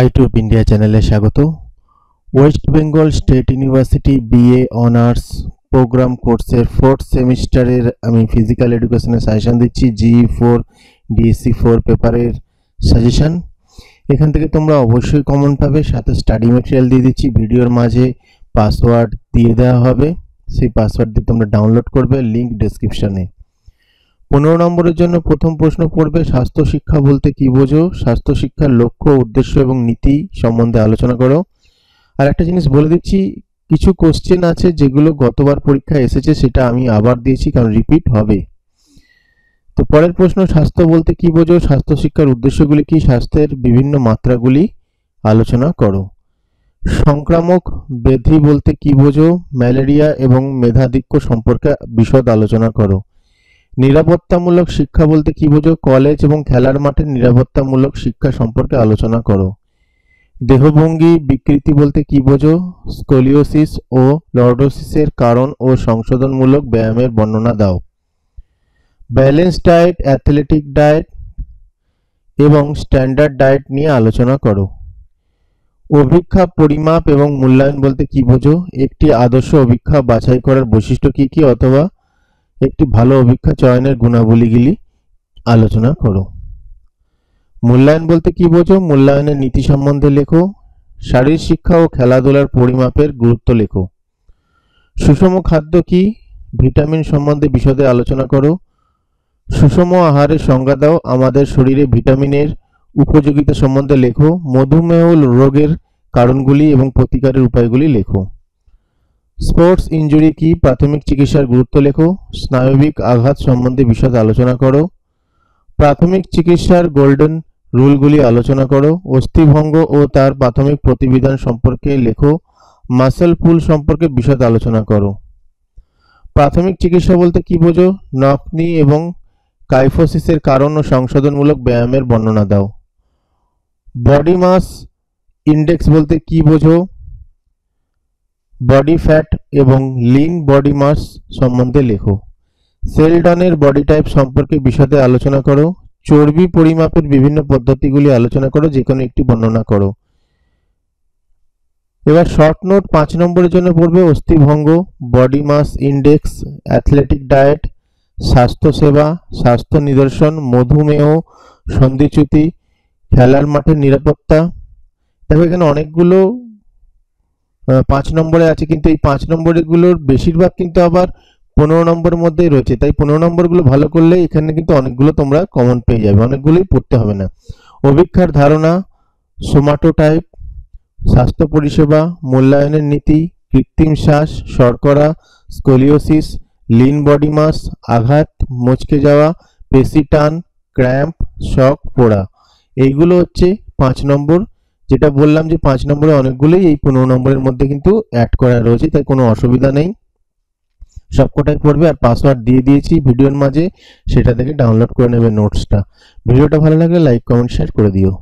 আইটিউব India চ্যানেলে স্বাগত। West Bengal state university BA honours programme কোর্সের ফোর্থ সেমিস্টারের আমি ফিজিক্যাল এডুকেশনের সাজেশন দিচ্ছি জি ফোর ডিএসসি ফোর পেপারের সাজেশন এখান থেকে তোমরা অবশ্যই কমন পাবে, সাথে স্টাডি মেটেরিয়াল দিয়ে দিচ্ছি, ভিডিওর মাঝে পাসওয়ার্ড দিয়ে দেওয়া হবে। সেই পাসওয়ার্ড দিয়ে তোমরা ডাউনলোড করবে লিঙ্ক ডেসক্রিপশনে পনেরো নম্বরের জন্য প্রথম প্রশ্ন পড়বে স্বাস্থ্য শিক্ষা বলতে কি বোঝো? স্বাস্থ্য শিক্ষার লক্ষ্য, উদ্দেশ্য এবং নীতি সম্বন্ধে আলোচনা করো। আর একটা জিনিস বলে দিচ্ছি, কিছু কোশ্চেন আছে যেগুলো গতবার পরীক্ষায় এসেছে, সেটা আমি আবার দিয়েছি, কারণ রিপিট হবে। তো পরের প্রশ্ন, স্বাস্থ্য বলতে কি বোঝো? স্বাস্থ্য শিক্ষার উদ্দেশ্যগুলি কি? স্বাস্থ্যের বিভিন্ন মাত্রাগুলি আলোচনা করো। সংক্রামক ব্যাধি বলতে কি বোঝো? ম্যালেরিয়া এবং মেধাধিক্য সম্পর্কে বিশদ আলোচনা করো। নিরাপত্তামূলক শিক্ষা বলতে কি বোঝো? কলেজ এবং খেলার মাঠে নিরাপত্তামূলক শিক্ষা সম্পর্কে আলোচনা করো। দেহভঙ্গি বিকৃতি বলতে কি বোঝো? স্কোলিওসিস ও লর্ডোসিসের কারণ ও সংশোধনমূলক ব্যায়ামের বর্ণনা দাও। ব্যালেন্স ডায়েট, অ্যাথলেটিক ডায়েট এবং স্ট্যান্ডার্ড ডায়েট নিয়ে আলোচনা করো। অভিক্ষা, পরিমাপ এবং মূল্যায়ন বলতে কি বোঝো? একটি আদর্শ অভিক্ষা বাছাই করার বৈশিষ্ট্য কি কি অথবা একটি ভালো অভিক্ষা চয়নের গুণাবলীগুলি আলোচনা করো। মূল্যায়ন বলতে কি বোঝো? মূল্যায়নের নীতি সম্বন্ধে লেখো শারীর শিক্ষা ও খেলাধুলার পরিমাপের গুরুত্ব লেখো। সুষম খাদ্য কি? ভিটামিন সম্বন্ধে বিশদে আলোচনা করো। সুষম আহারের সংজ্ঞা দাও, আমাদের শরীরে ভিটামিনের উপযোগিতা সম্বন্ধে লেখো। মধুমেহ রোগের কারণগুলি এবং প্রতিকারের উপায়গুলি লেখো। স্পোর্টস ইনজুরি কি প্রাথমিক চিকিৎসার গুরুত্ব লেখো? স্নায়বিক আঘাত সম্বন্ধে বিশদ আলোচনা করো। প্রাথমিক চিকিৎসার গোল্ডেন রুলগুলি আলোচনা করো। অস্থিভঙ্গ ও তার প্রাথমিক প্রতিবিধান সম্পর্কে লেখো। মাসেল পুল সম্পর্কে বিশদ আলোচনা করো। প্রাথমিক চিকিৎসা বলতে কি বোঝো? নকনি এবং কাইফোসিসের কারণ ও সংশোধনমূলক ব্যায়ামের বর্ণনা দাও। বডি মাস ইন্ডেক্স বলতে কি বোঝো? বডি ফ্যাট এবং লিন বডি মাস সম্বন্ধে লেখো। সেলডনের বডি টাইপ সম্পর্কে বিশদে আলোচনা করো। চর্বি পরিমাপের বিভিন্ন পদ্ধতিগুলি আলোচনা করো যে কোনো একটি বর্ণনা করো। এবার শর্ট নোট পাঁচ নম্বরের জন্য পড়বে, অস্থিভঙ্গ body mass index athletic diet স্বাস্থ্যসেবা, স্বাস্থ্য নিদর্শন, মধুমেহ, সন্ধিচ্যুতি, খেলার মাঠের নিরাপত্তা। দেখো এখানে অনেকগুলো পাঁচ নম্বরে আছে, কিন্তু এই পাঁচ নম্বরগুলোর বেশিরভাগ কিন্তু আবার পনেরো নম্বরের মধ্যেই রয়েছে। তাই পনেরো নম্বরগুলো ভালো করলে এখানে কিন্তু অনেকগুলো তোমরা কমন পেয়ে যাবে, অনেকগুলোই পড়তে হবে না। অভিক্ষার ধারণা সোমাটোটাইপ স্বাস্থ্য পরিষেবা, মূল্যায়নের নীতি, কৃত্রিম শ্বাস, শর্করা, স্কোলিওসিস লিন বডি মাস আঘাত, মচকে যাওয়া, পেশি টান ক্র্যাম্প শক পোড়া। এইগুলো হচ্ছে পাঁচ নম্বর যেটা বললাম যে পাঁচ নম্বরে অনেকগুলোই, এই পনেরো নম্বরের মধ্যে কিন্তু অ্যাড করা রয়েছে, তাই কোনো অসুবিধা নেই। সবকটাই পড়বে আর পাসওয়ার্ড দিয়ে দিয়েছি ভিডিওর মাঝে, সেটা থেকে ডাউনলোড করে নেবে নোটসটা ভিডিওটা ভালো লাগলে লাইক কমেন্ট শেয়ার করে দিও।